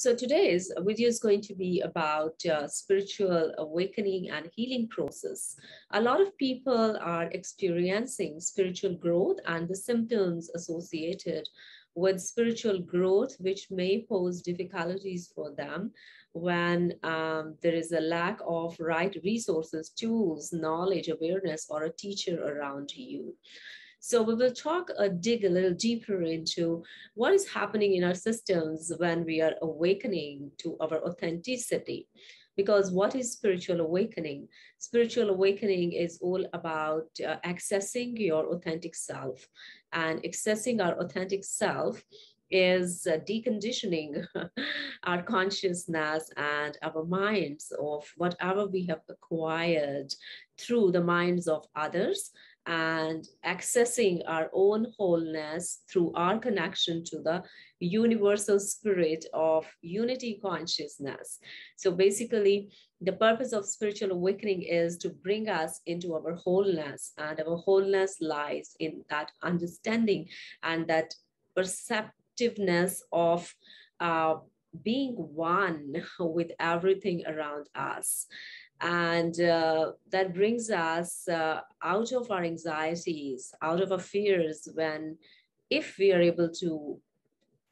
So today's video is going to be about uh, spiritual awakening and healing process. A lot of people are experiencing spiritual growth and the symptoms associated with spiritual growth, which may pose difficulties for them when um, there is a lack of right resources, tools, knowledge, awareness, or a teacher around you. So we will talk, uh, dig a little deeper into what is happening in our systems when we are awakening to our authenticity. Because what is spiritual awakening? Spiritual awakening is all about uh, accessing your authentic self. And accessing our authentic self is uh, deconditioning our consciousness and our minds of whatever we have acquired through the minds of others and accessing our own wholeness through our connection to the universal spirit of unity consciousness. So basically, the purpose of spiritual awakening is to bring us into our wholeness, and our wholeness lies in that understanding and that perceptiveness of uh, being one with everything around us. And uh, that brings us uh, out of our anxieties out of our fears when if we are able to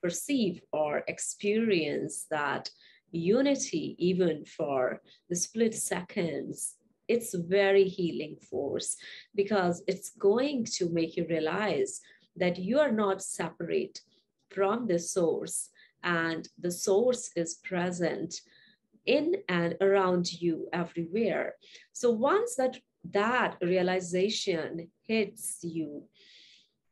perceive or experience that unity even for the split seconds it's very healing force because it's going to make you realize that you are not separate from the source and the source is present in and around you everywhere. So once that that realization hits you,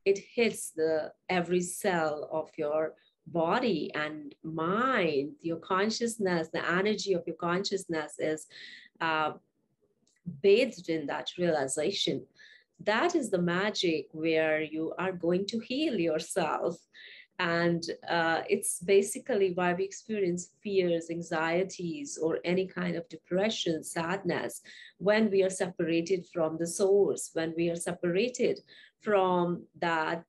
it hits the every cell of your body and mind, your consciousness, the energy of your consciousness is uh, bathed in that realization. That is the magic where you are going to heal yourself and uh, it's basically why we experience fears, anxieties, or any kind of depression, sadness when we are separated from the source, when we are separated from that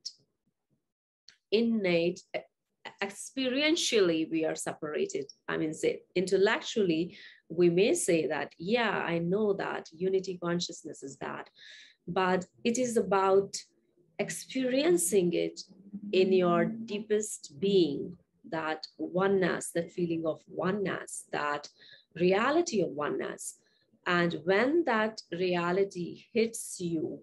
innate experientially we are separated. I mean say intellectually we may say that yeah i know that unity consciousness is that. But it is about experiencing it in your deepest being, that oneness, that feeling of oneness, that reality of oneness. And when that reality hits you,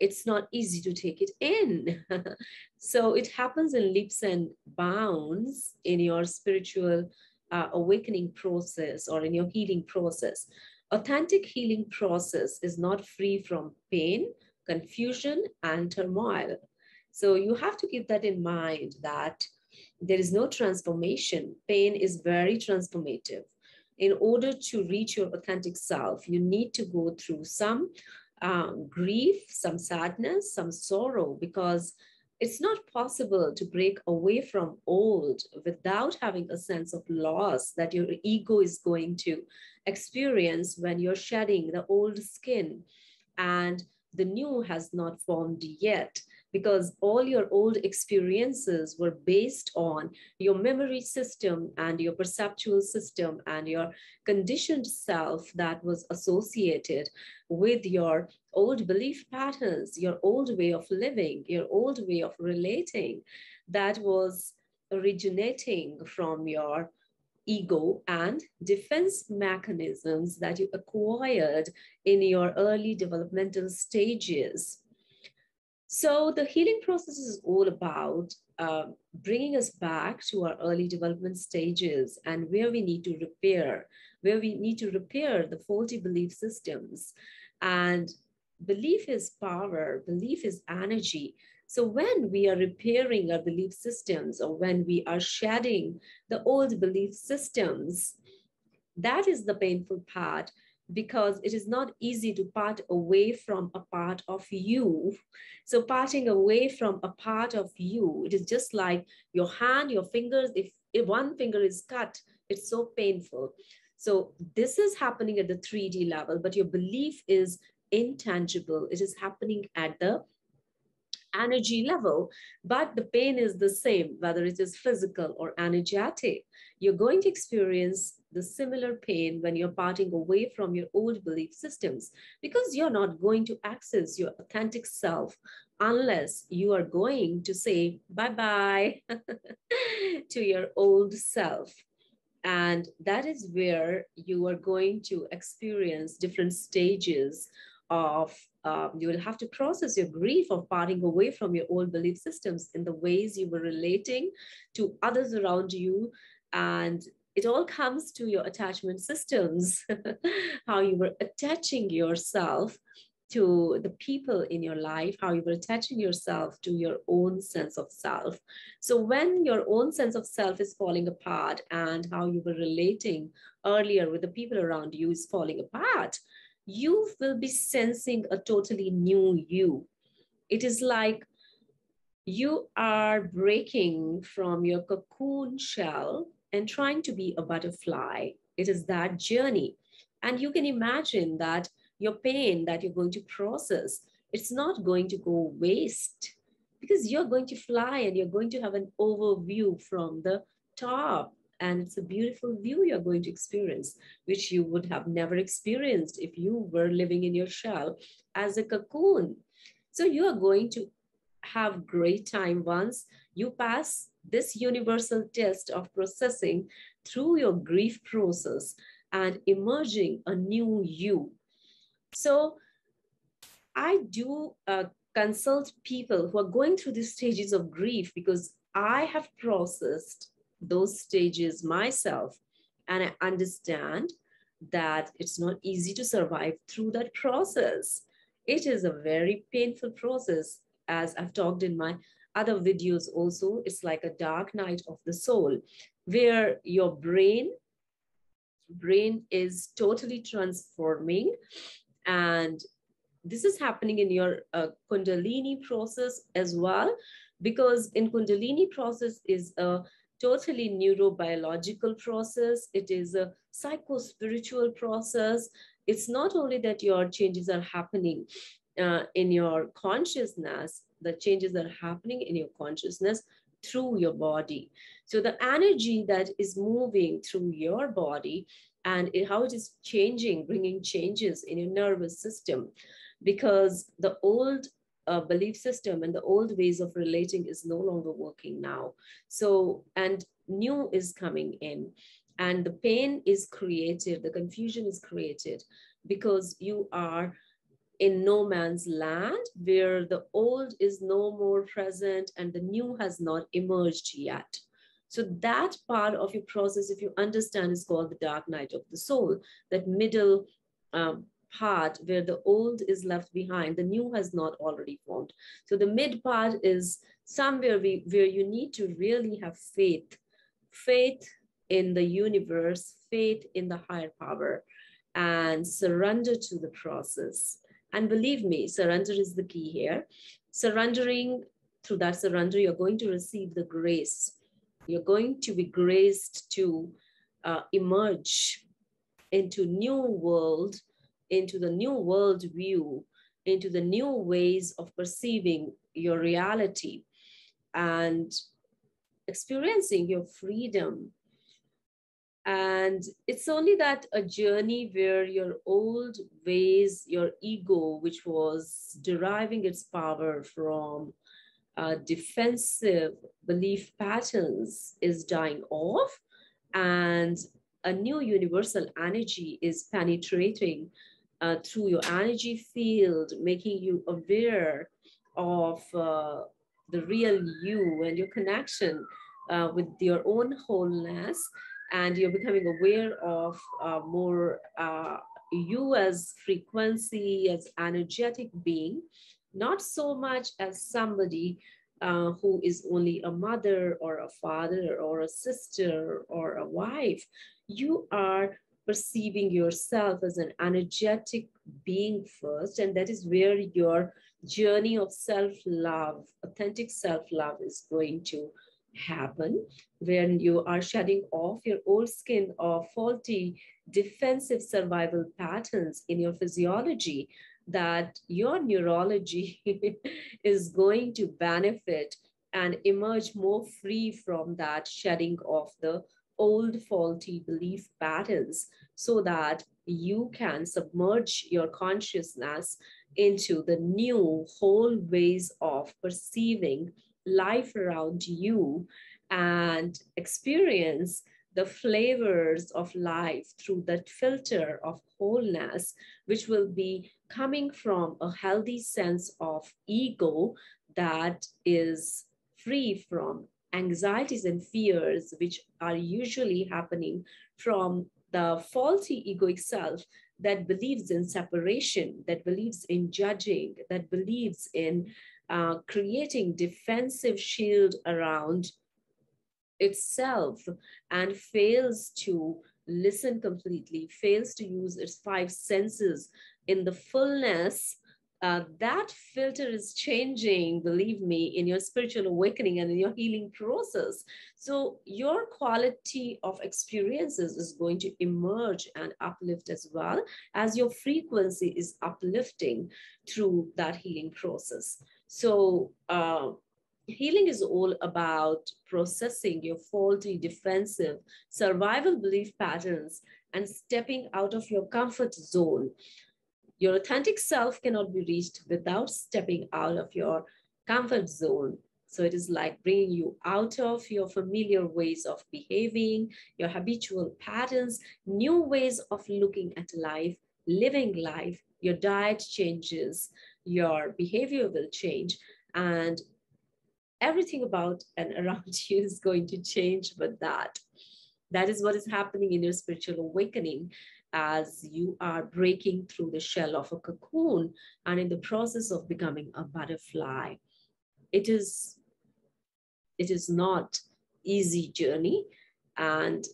it's not easy to take it in. so it happens in leaps and bounds in your spiritual uh, awakening process or in your healing process. Authentic healing process is not free from pain, confusion, and turmoil. So you have to keep that in mind that there is no transformation. Pain is very transformative. In order to reach your authentic self, you need to go through some um, grief, some sadness, some sorrow, because it's not possible to break away from old without having a sense of loss that your ego is going to experience when you're shedding the old skin and the new has not formed yet because all your old experiences were based on your memory system and your perceptual system and your conditioned self that was associated with your old belief patterns, your old way of living, your old way of relating that was originating from your ego and defense mechanisms that you acquired in your early developmental stages so the healing process is all about uh, bringing us back to our early development stages and where we need to repair, where we need to repair the faulty belief systems. And belief is power, belief is energy. So when we are repairing our belief systems or when we are shedding the old belief systems, that is the painful part because it is not easy to part away from a part of you. So parting away from a part of you, it is just like your hand, your fingers, if, if one finger is cut, it's so painful. So this is happening at the 3D level, but your belief is intangible. It is happening at the energy level, but the pain is the same, whether it is physical or energetic. You're going to experience the similar pain when you're parting away from your old belief systems because you're not going to access your authentic self unless you are going to say bye bye to your old self. And that is where you are going to experience different stages of um, you will have to process your grief of parting away from your old belief systems in the ways you were relating to others around you and it all comes to your attachment systems how you were attaching yourself to the people in your life, how you were attaching yourself to your own sense of self. So, when your own sense of self is falling apart and how you were relating earlier with the people around you is falling apart, you will be sensing a totally new you. It is like you are breaking from your cocoon shell and trying to be a butterfly. It is that journey. And you can imagine that your pain that you're going to process, it's not going to go waste because you're going to fly and you're going to have an overview from the top and it's a beautiful view you're going to experience, which you would have never experienced if you were living in your shell as a cocoon. So you are going to have great time once you pass this universal test of processing through your grief process and emerging a new you. So I do uh, consult people who are going through these stages of grief because I have processed those stages myself. And I understand that it's not easy to survive through that process. It is a very painful process, as I've talked in my other videos also. It's like a dark night of the soul, where your brain brain is totally transforming and this is happening in your uh, kundalini process as well because in kundalini process is a totally neurobiological process. It is a psycho-spiritual process. It's not only that your changes are happening uh, in your consciousness, the changes are happening in your consciousness through your body. So the energy that is moving through your body and it, how it is changing, bringing changes in your nervous system, because the old uh, belief system and the old ways of relating is no longer working now. So, and new is coming in, and the pain is created, the confusion is created because you are in no man's land where the old is no more present and the new has not emerged yet. So that part of your process, if you understand, is called the dark night of the soul, that middle um, part where the old is left behind, the new has not already formed. So the mid part is somewhere we, where you need to really have faith, faith in the universe, faith in the higher power, and surrender to the process. And believe me, surrender is the key here. Surrendering, through that surrender, you're going to receive the grace. You're going to be graced to uh, emerge into new world into the new world view, into the new ways of perceiving your reality and experiencing your freedom. And it's only that a journey where your old ways, your ego, which was deriving its power from uh, defensive belief patterns, is dying off, and a new universal energy is penetrating uh, through your energy field, making you aware of uh, the real you and your connection uh, with your own wholeness. And you're becoming aware of uh, more uh, you as frequency, as energetic being, not so much as somebody uh, who is only a mother or a father or a sister or a wife. You are perceiving yourself as an energetic being first. And that is where your journey of self love, authentic self love, is going to happen when you are shedding off your old skin of faulty defensive survival patterns in your physiology that your neurology is going to benefit and emerge more free from that shedding of the old faulty belief patterns so that you can submerge your consciousness into the new whole ways of perceiving life around you and experience the flavors of life through that filter of wholeness, which will be coming from a healthy sense of ego that is free from anxieties and fears, which are usually happening from the faulty egoic self that believes in separation, that believes in judging, that believes in uh, creating defensive shield around itself and fails to listen completely, fails to use its five senses in the fullness uh, that filter is changing, believe me, in your spiritual awakening and in your healing process. So your quality of experiences is going to emerge and uplift as well as your frequency is uplifting through that healing process. So uh, healing is all about processing your faulty, defensive, survival belief patterns and stepping out of your comfort zone your authentic self cannot be reached without stepping out of your comfort zone. So it is like bringing you out of your familiar ways of behaving, your habitual patterns, new ways of looking at life, living life. Your diet changes, your behavior will change, and everything about and around you is going to change with that. That is what is happening in your spiritual awakening as you are breaking through the shell of a cocoon and in the process of becoming a butterfly. It is, it is not easy journey and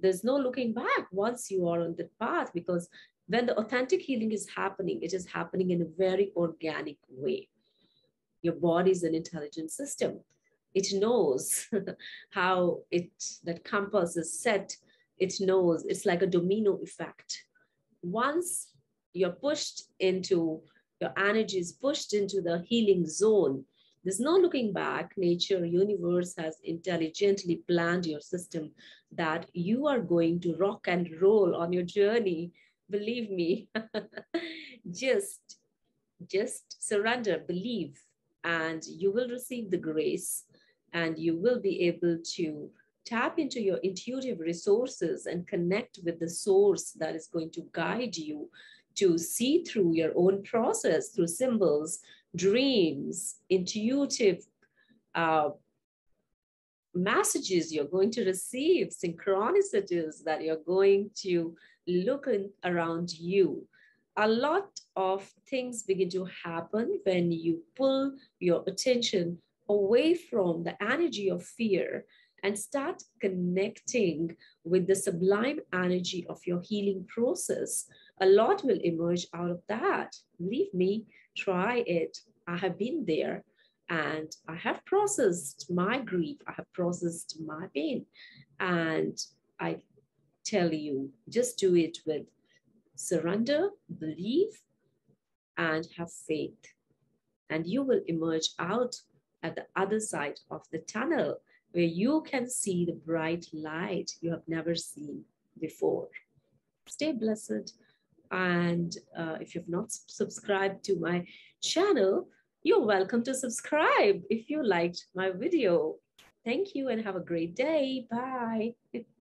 there's no looking back once you are on the path because when the authentic healing is happening, it is happening in a very organic way. Your body is an intelligent system. It knows how it that compass is set it knows it's like a domino effect. Once you're pushed into, your energy is pushed into the healing zone, there's no looking back. Nature, universe has intelligently planned your system that you are going to rock and roll on your journey. Believe me, just, just surrender, believe, and you will receive the grace and you will be able to tap into your intuitive resources and connect with the source that is going to guide you to see through your own process through symbols, dreams, intuitive uh, messages you're going to receive, synchronicities that you're going to look in, around you. A lot of things begin to happen when you pull your attention away from the energy of fear and start connecting with the sublime energy of your healing process. A lot will emerge out of that. Believe me, try it. I have been there and I have processed my grief, I have processed my pain. And I tell you, just do it with surrender, believe, and have faith. And you will emerge out at the other side of the tunnel where you can see the bright light you have never seen before. Stay blessed. And uh, if you've not subscribed to my channel, you're welcome to subscribe if you liked my video. Thank you and have a great day. Bye.